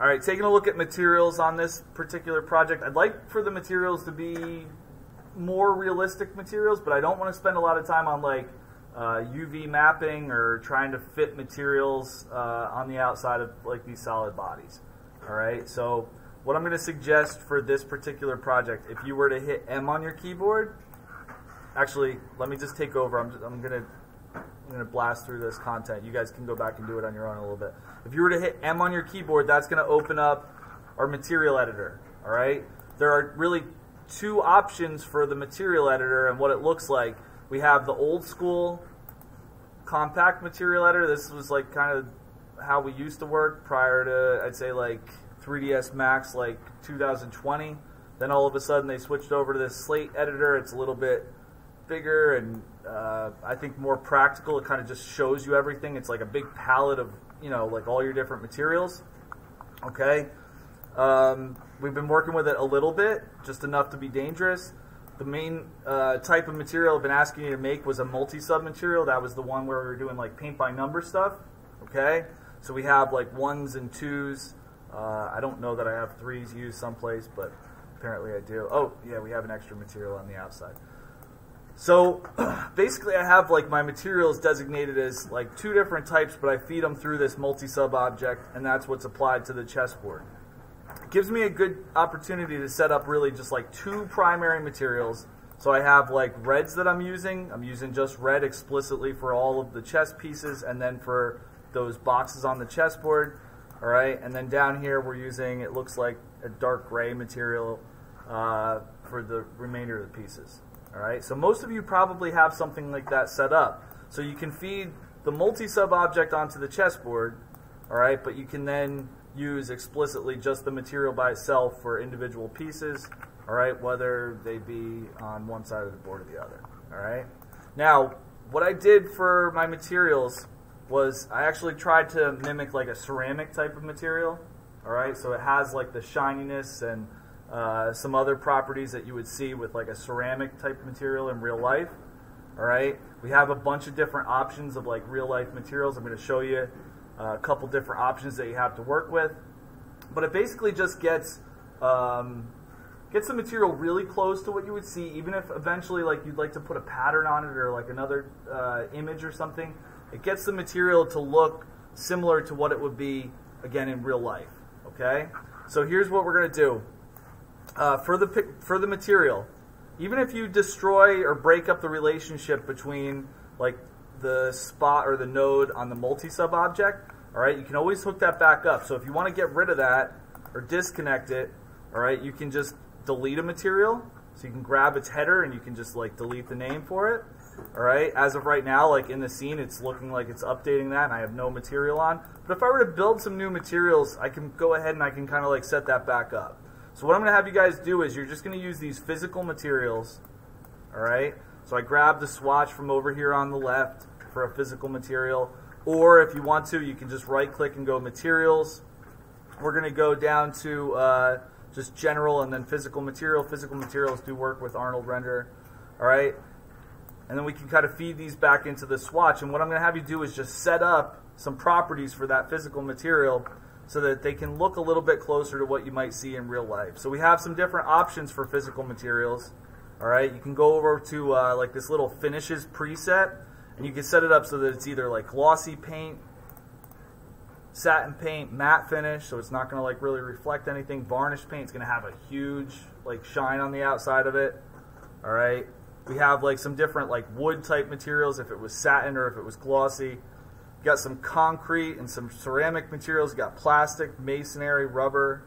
All right, taking a look at materials on this particular project. I'd like for the materials to be more realistic materials, but I don't want to spend a lot of time on like uh, UV mapping or trying to fit materials uh, on the outside of like these solid bodies. All right, so what I'm going to suggest for this particular project, if you were to hit M on your keyboard, actually, let me just take over. I'm, I'm going to I'm going to blast through this content. You guys can go back and do it on your own a little bit. If you were to hit M on your keyboard, that's going to open up our material editor. All right. There are really two options for the material editor and what it looks like. We have the old school compact material editor. This was like kind of how we used to work prior to, I'd say, like 3ds Max, like 2020. Then all of a sudden they switched over to this slate editor. It's a little bit bigger and uh, I think more practical. It kind of just shows you everything. It's like a big palette of, you know, like all your different materials. Okay. Um, we've been working with it a little bit, just enough to be dangerous. The main uh, type of material I've been asking you to make was a multi-sub material. That was the one where we were doing like paint by number stuff. Okay. So we have like ones and twos. Uh, I don't know that I have threes used someplace, but apparently I do. Oh, yeah, we have an extra material on the outside. So basically I have like my materials designated as like two different types, but I feed them through this multi-sub object, and that's what's applied to the chessboard. It gives me a good opportunity to set up really just like two primary materials. So I have like reds that I'm using. I'm using just red explicitly for all of the chess pieces, and then for those boxes on the chessboard. All right, and then down here we're using, it looks like a dark gray material uh, for the remainder of the pieces. All right, so most of you probably have something like that set up. So you can feed the multi-sub object onto the chessboard, all right, but you can then use explicitly just the material by itself for individual pieces, all right, whether they be on one side of the board or the other, all right. Now, what I did for my materials was I actually tried to mimic like a ceramic type of material, all right, so it has like the shininess and uh, some other properties that you would see with like a ceramic type material in real life. All right, we have a bunch of different options of like real life materials. I'm going to show you uh, a couple different options that you have to work with, but it basically just gets um, gets the material really close to what you would see, even if eventually like you'd like to put a pattern on it or like another uh, image or something. It gets the material to look similar to what it would be again in real life. Okay, so here's what we're going to do uh, for the for the material, even if you destroy or break up the relationship between like the spot or the node on the multi-sub object, all right, you can always hook that back up. So if you want to get rid of that or disconnect it, all right, you can just delete a material. So you can grab its header and you can just like delete the name for it. All right, as of right now, like in the scene, it's looking like it's updating that and I have no material on. But if I were to build some new materials, I can go ahead and I can kind of like set that back up. So what I'm going to have you guys do is you're just going to use these physical materials, all right? So I grab the swatch from over here on the left for a physical material, or if you want to, you can just right-click and go Materials. We're going to go down to uh, just General and then Physical Material. Physical Materials do work with Arnold Render, all right? And then we can kind of feed these back into the swatch. And what I'm going to have you do is just set up some properties for that physical material so that they can look a little bit closer to what you might see in real life. So we have some different options for physical materials. All right, you can go over to uh, like this little finishes preset, and you can set it up so that it's either like glossy paint, satin paint, matte finish, so it's not going to like really reflect anything. Varnish paint is going to have a huge like shine on the outside of it. All right, we have like some different like wood type materials if it was satin or if it was glossy. You got some concrete and some ceramic materials. You got plastic, masonry, rubber.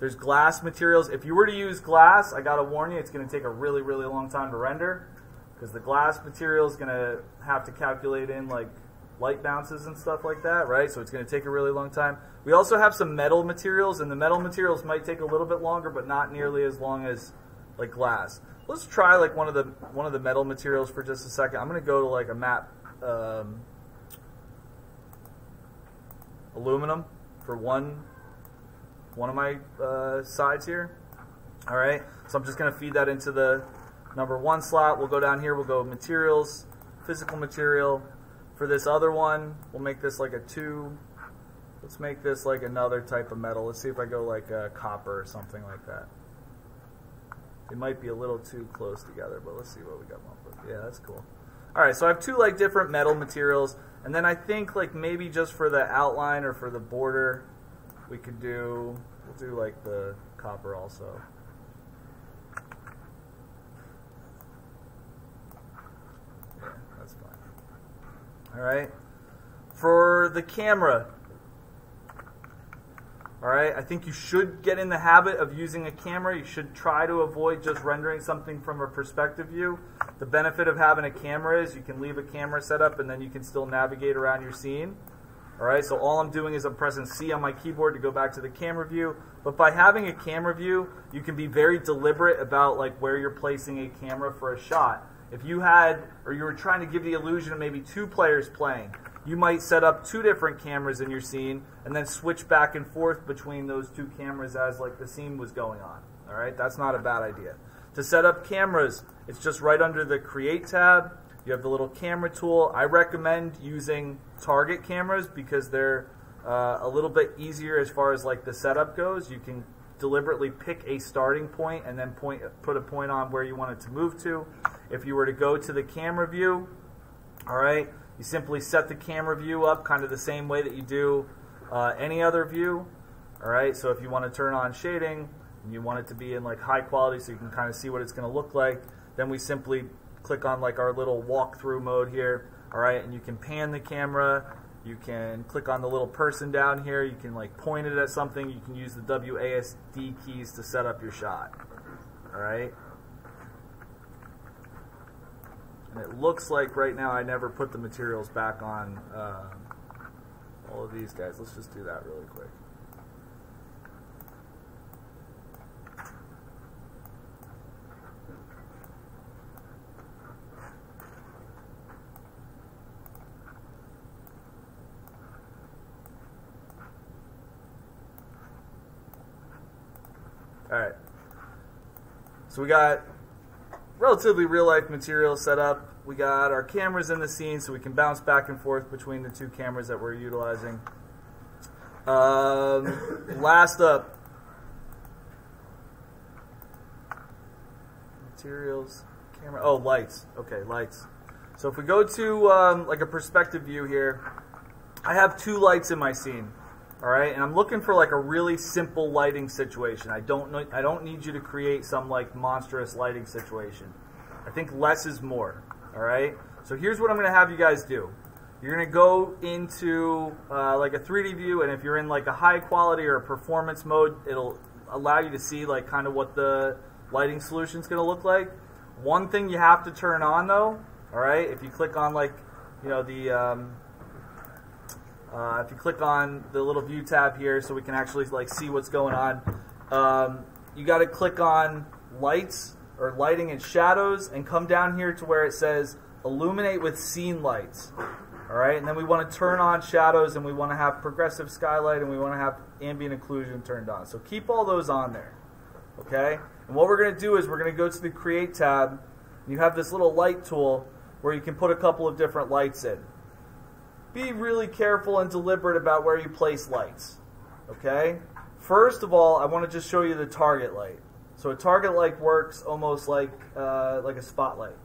There's glass materials. If you were to use glass, I got to warn you, it's to take a really, really long time to render because the glass material is to have to calculate in like light bounces and stuff like that, right? So it's to take a really long time. We also have some metal materials, and the metal materials might take a little bit longer, but not nearly as long as like glass. Let's try like one of the one of the metal materials for just a second. I'm to go to like a map um, aluminum for one one of my uh, sides here. All right, so I'm just going to feed that into the number one slot. We'll go down here. We'll go materials, physical material. For this other one, we'll make this like a two Let's make this like another type of metal. Let's see if I go like uh, copper or something like that. It might be a little too close together, but let's see what we got. Yeah, that's cool. All right, so I have two like different metal materials, and then I think like maybe just for the outline or for the border, we could do we'll do like the copper also. Yeah, that's fine. All right. For the camera, all right, I think you should get in the habit of using a camera. You should try to avoid just rendering something from a perspective view. The benefit of having a camera is you can leave a camera set up and then you can still navigate around your scene. All right, so all I'm doing is I'm pressing C on my keyboard to go back to the camera view. But by having a camera view, you can be very deliberate about like where you're placing a camera for a shot. If you had, or you were trying to give the illusion of maybe two players playing, you might set up two different cameras in your scene and then switch back and forth between those two cameras as like the scene was going on. All right, that's not a bad idea. To set up cameras, it's just right under the Create tab. You have the little camera tool. I recommend using target cameras because they're uh, a little bit easier as far as like the setup goes. You can deliberately pick a starting point and then point put a point on where you want it to move to. If you were to go to the camera view, all right, you simply set the camera view up kind of the same way that you do uh, any other view. All right, so if you want to turn on shading and you want it to be in like high quality so you can kind of see what it's going to look like, then we simply click on like our little walkthrough mode here. All right, and you can pan the camera. You can click on the little person down here. You can like point it at something. You can use the WASD keys to set up your shot. All right. And it looks like right now I never put the materials back on uh, all of these guys. Let's just do that really quick. All right. So we got relatively real life material set up. We got our cameras in the scene so we can bounce back and forth between the two cameras that we're utilizing. Um, last up, materials, camera. Oh, lights. Okay, lights. So if we go to um, like a perspective view here, I have two lights in my scene. All right, and I'm looking for like a really simple lighting situation. I don't know, I don't need you to create some like monstrous lighting situation. I think less is more. All right. So here's what I'm to have you guys do. You're to go into uh, like a 3D view, and if you're in like a high quality or a performance mode, it'll allow you to see like kind of what the lighting solution is to look like. One thing you have to turn on though, all right, if you click on like, you know, the um, uh, if you click on the little view tab here so we can actually like see what's going on, um, you got to click on lights or lighting and shadows and come down here to where it says illuminate with scene lights. All right, and then we want to turn on shadows and we want to have progressive skylight and we want to have ambient occlusion turned on. So keep all those on there. Okay? And what we're going to do is we're going to go to the create tab. You have this little light tool where you can put a couple of different lights in be really careful and deliberate about where you place lights. Okay? First of all, I want to just show you the target light. So a target light works almost like uh, like a spotlight.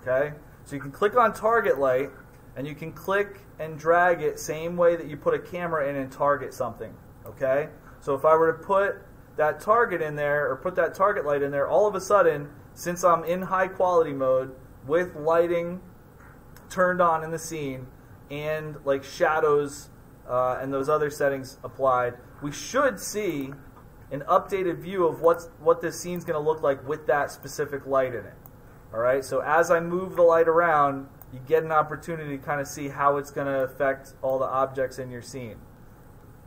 Okay? So you can click on target light and you can click and drag it same way that you put a camera in and target something. Okay? So if I were to put that target in there or put that target light in there, all of a sudden, since I'm in high quality mode with lighting turned on in the scene, and like shadows uh, and those other settings applied, we should see an updated view of what's, what this scene's going to look like with that specific light in it. All right, so as I move the light around, you get an opportunity to kind of see how it's going to affect all the objects in your scene.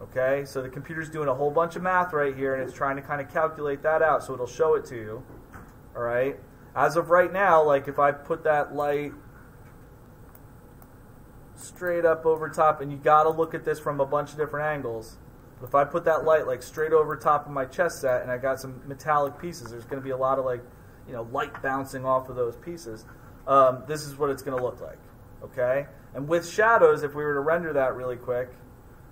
Okay, so the computer's doing a whole bunch of math right here, and it's trying to kind of calculate that out, so it'll show it to you. All right, as of right now, like if I put that light straight up over top, and you got to look at this from a bunch of different angles. But If I put that light like straight over top of my chess set, and I got some metallic pieces, there's going to be a lot of like, you know, light bouncing off of those pieces. Um, this is what it's going to look like. Okay, and with shadows, if we were to render that really quick,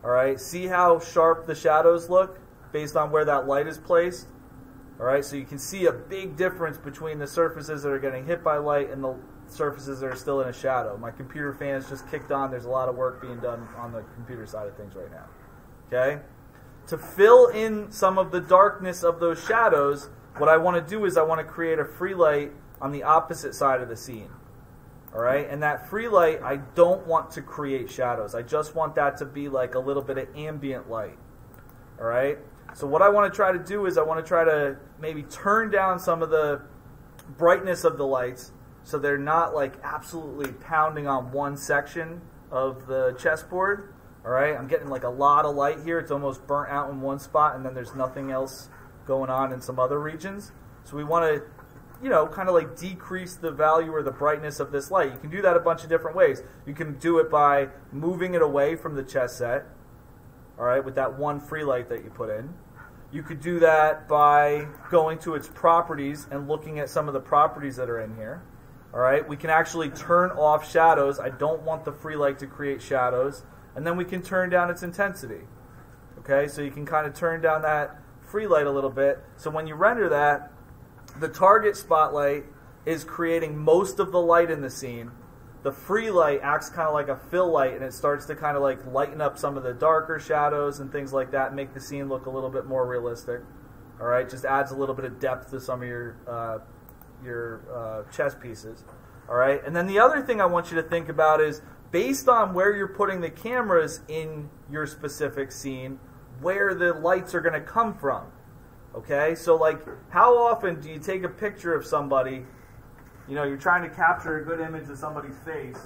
All right, see how sharp the shadows look based on where that light is placed. All right, so you can see a big difference between the surfaces that are getting hit by light and the surfaces that are still in a shadow. My computer fan is just kicked on. There's a lot of work being done on the computer side of things right now. Okay? To fill in some of the darkness of those shadows, what I want to do is I want to create a free light on the opposite side of the scene. All right? And that free light, I don't want to create shadows. I just want that to be like a little bit of ambient light. All right? So what I want to try to do is I want to try to maybe turn down some of the brightness of the lights so they're not like absolutely pounding on one section of the chessboard. All right, I'm getting like a lot of light here. It's almost burnt out in one spot, and then there's nothing else going on in some other regions. So we want to, you know, kind of like decrease the value or the brightness of this light. You can do that a bunch of different ways. You can do it by moving it away from the chess set, all right, with that one free light that you put in. You could do that by going to its properties and looking at some of the properties that are in here. All right, we can actually turn off shadows. I don't want the free light to create shadows and then we can turn down its intensity. Okay, so you can kind of turn down that free light a little bit. So when you render that, the target spotlight is creating most of the light in the scene. The free light acts kind of like a fill light and it starts to kind of like lighten up some of the darker shadows and things like that, make the scene look a little bit more realistic. All right, just adds a little bit of depth to some of your uh, your uh, chess pieces. All right, and then the other thing I want you to think about is based on where you're putting the cameras in your specific scene, where the lights are going to come from. Okay, so like, how often do you take a picture of somebody? You know, you're trying to capture a good image of somebody's face,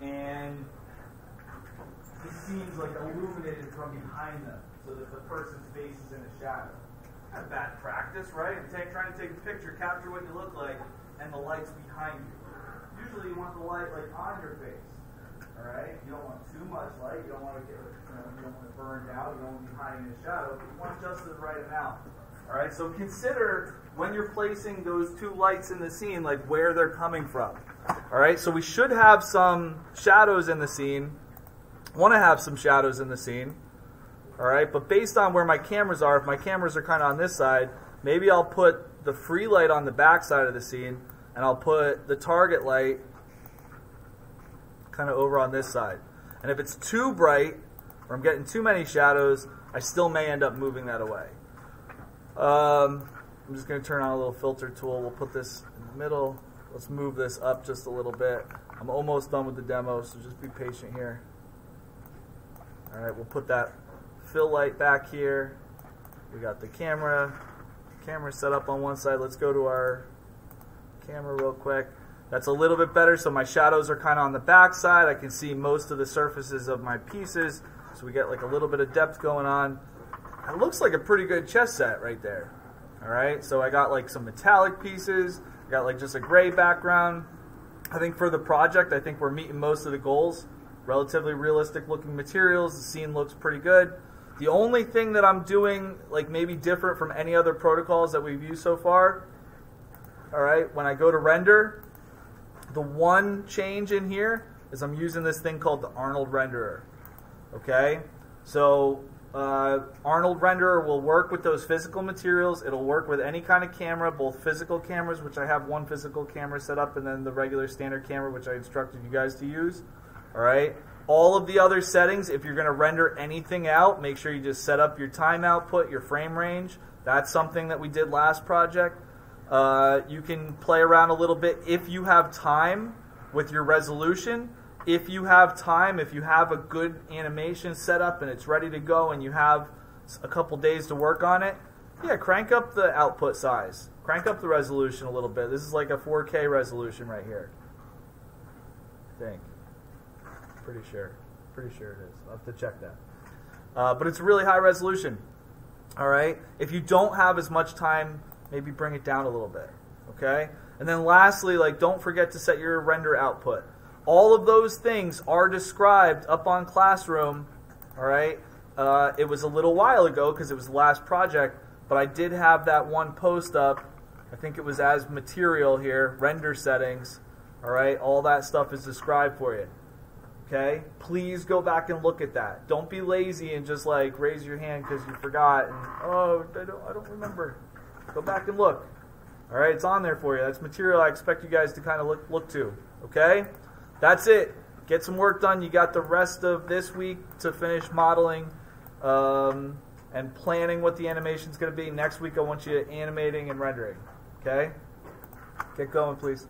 and the scene's like illuminated from behind them, so that the person's face is in a shadow. Not bad practice, right? Take, trying to take a picture, capture what you look like, and the light's behind you. Usually, you want the light like on your face. All right, you don't want too much light. You don't want to get, you, know, you don't want to burn out. You don't want to be hiding in the shadow. You want just the right amount. All right, so consider when you're placing those two lights in the scene, like where they're coming from. All right, so we should have some shadows in the scene. Want to have some shadows in the scene. All right, but based on where my cameras are, if my cameras are kind of on this side, maybe I'll put the free light on the back side of the scene, and I'll put the target light kind of over on this side. And if it's too bright, or I'm getting too many shadows, I still may end up moving that away. Um, I'm just going to turn on a little filter tool. We'll put this in the middle. Let's move this up just a little bit. I'm almost done with the demo, so just be patient here. All right, we'll put that fill light back here. We got the camera, camera set up on one side. Let's go to our camera real quick. That's a little bit better, so my shadows are kind of on the back side. I can see most of the surfaces of my pieces, so we get like a little bit of depth going on. It looks like a pretty good chess set right there. All right, so I got like some metallic pieces, I got like just a gray background. I think for the project, I think we're meeting most of the goals. Relatively realistic looking materials, the scene looks pretty good. The only thing that I'm doing, like maybe different from any other protocols that we've used so far, all right, when I go to render, the one change in here is I'm using this thing called the Arnold Renderer. Okay? So uh, Arnold Renderer will work with those physical materials. It'll work with any kind of camera, both physical cameras, which I have one physical camera set up, and then the regular standard camera, which I instructed you guys to use. All right? All of the other settings, if you're going to render anything out, make sure you just set up your time output, your frame range. That's something that we did last project. Uh, you can play around a little bit if you have time with your resolution. If you have time, if you have a good animation set up and it's ready to go and you have a couple days to work on it, yeah, crank up the output size. Crank up the resolution a little bit. This is like a 4K resolution right here. I think. Pretty sure. Pretty sure it is. I'll have to check that. Uh, but it's really high resolution. All right? If you don't have as much time maybe bring it down a little bit. Okay? And then lastly, like don't forget to set your render output. All of those things are described up on Classroom. All right? Uh, it was a little while ago because it was the last project, but I did have that one post up. I think it was as material here, render settings. All right? All that stuff is described for you. Okay? Please go back and look at that. Don't be lazy and just like raise your hand because you forgot and oh I don't I don't remember. Go back and look. All right, it's on there for you. That's material I expect you guys to kind of look look to. Okay? That's it. Get some work done. You got the rest of this week to finish modeling um, and planning what the animation is going to be. Next week, I want you animating and rendering. Okay? Get going, please.